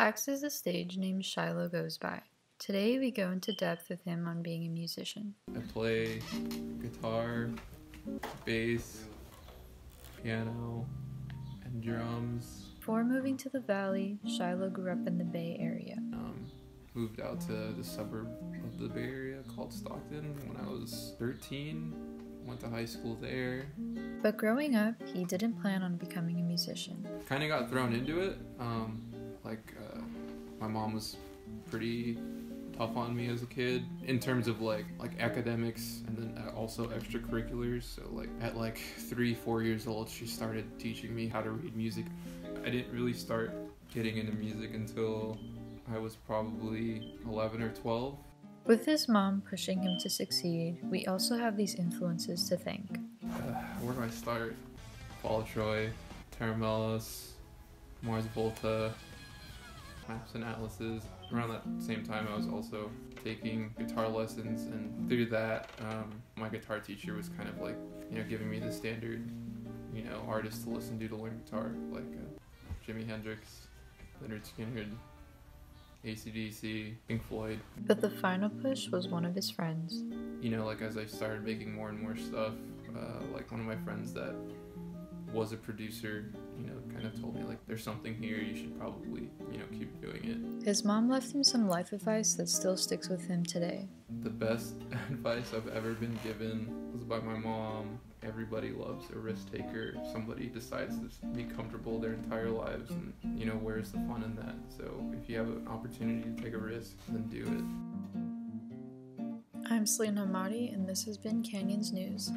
Pax is a stage name Shiloh goes by. Today we go into depth with him on being a musician. I play guitar, bass, piano, and drums. Before moving to the Valley, Shiloh grew up in the Bay Area. Um, moved out to the suburb of the Bay Area called Stockton when I was 13. Went to high school there. But growing up, he didn't plan on becoming a musician. Kind of got thrown into it. Um, like, uh, my mom was pretty tough on me as a kid in terms of like like academics and then uh, also extracurriculars. So like at like three four years old she started teaching me how to read music. I didn't really start getting into music until i was probably 11 or 12 With his mom pushing him to succeed, we also have these influences to thank. uh, where do i start? Paul troy Tera Melos, mars volta maps and atlases around that same time i was also taking guitar lessons and through that um, my guitar teacher was kind of like you know giving me the standard you know artists to listen to to learn guitar like uh, jimi hendrix lynyrd skynyrd acdc pink floyd But the final push was one of his friends. you know like as i started making more and more stuff uh, like one of my friends that was a producer you know kind of told me like there's something here you should probably you know keep doing it His mom left him some life advice that still sticks with him today. The best advice I've ever been given was by my mom. Everybody loves a risk taker. If somebody decides to be comfortable their entire lives, and you know, where's the fun in that? So if you have an opportunity to take a risk, then do it. I'm Selena Mahdi, and this has been Canyons News.